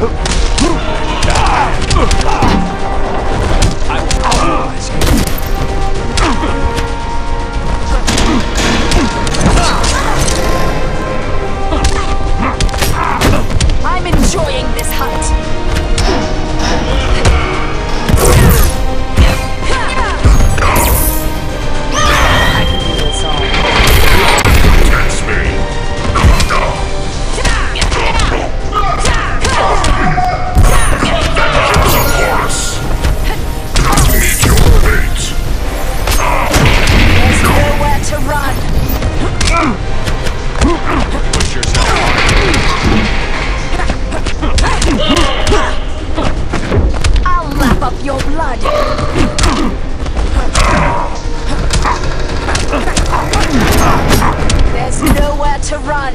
Oops. There's nowhere to run.